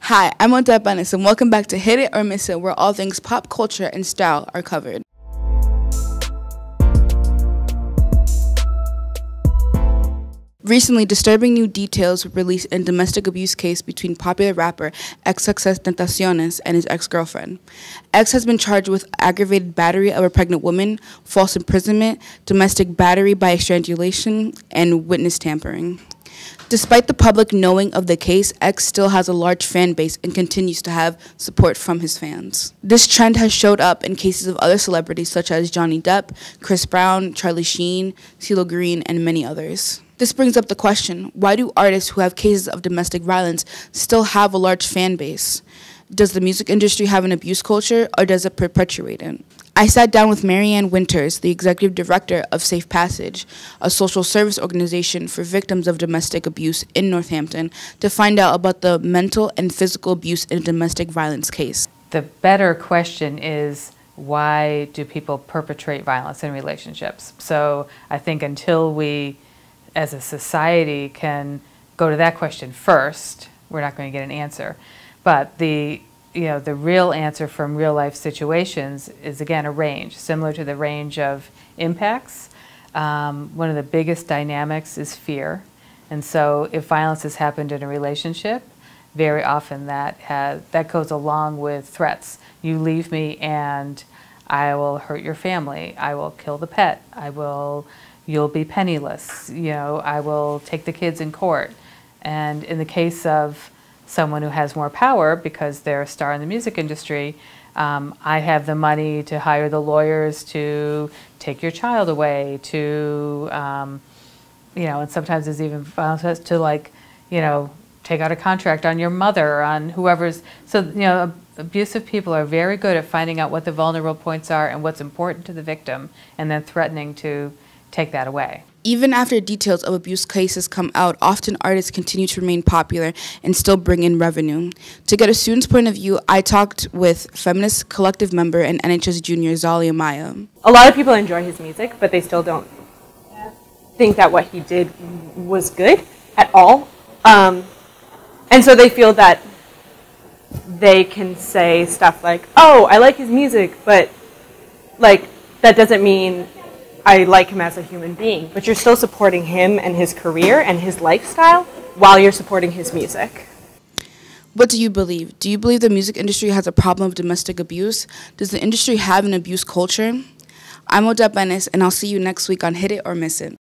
Hi, I'm Odette Bennis, and welcome back to Hit It or Miss It, where all things pop culture and style are covered. Recently, disturbing new details were released in a domestic abuse case between popular rapper XXXTentacion and his ex-girlfriend. X has been charged with aggravated battery of a pregnant woman, false imprisonment, domestic battery by strangulation, and witness tampering. Despite the public knowing of the case, X still has a large fan base and continues to have support from his fans. This trend has showed up in cases of other celebrities such as Johnny Depp, Chris Brown, Charlie Sheen, CeeLo Green, and many others. This brings up the question why do artists who have cases of domestic violence still have a large fan base? Does the music industry have an abuse culture or does it perpetuate it? I sat down with Marianne Winters, the executive director of Safe Passage, a social service organization for victims of domestic abuse in Northampton, to find out about the mental and physical abuse in a domestic violence case. The better question is why do people perpetrate violence in relationships? So I think until we as a society can go to that question first, we're not going to get an answer. But the you know the real answer from real life situations is again a range, similar to the range of impacts. Um, one of the biggest dynamics is fear, and so if violence has happened in a relationship, very often that has that goes along with threats. You leave me and I will hurt your family. I will kill the pet. I will you'll be penniless. You know, I will take the kids in court. And in the case of someone who has more power because they're a star in the music industry, um, I have the money to hire the lawyers to take your child away, to, um, you know, and sometimes there's even to like, you know, take out a contract on your mother, on whoever's. So, you know, abusive people are very good at finding out what the vulnerable points are and what's important to the victim and then threatening to take that away. Even after details of abuse cases come out, often artists continue to remain popular and still bring in revenue. To get a student's point of view, I talked with feminist collective member and NHS junior Zalia Maya. A lot of people enjoy his music, but they still don't think that what he did was good at all. Um, and so they feel that they can say stuff like, oh, I like his music, but like that doesn't mean I like him as a human being, but you're still supporting him and his career and his lifestyle while you're supporting his music. What do you believe? Do you believe the music industry has a problem of domestic abuse? Does the industry have an abuse culture? I'm Odette Bennis, and I'll see you next week on Hit It or Miss It.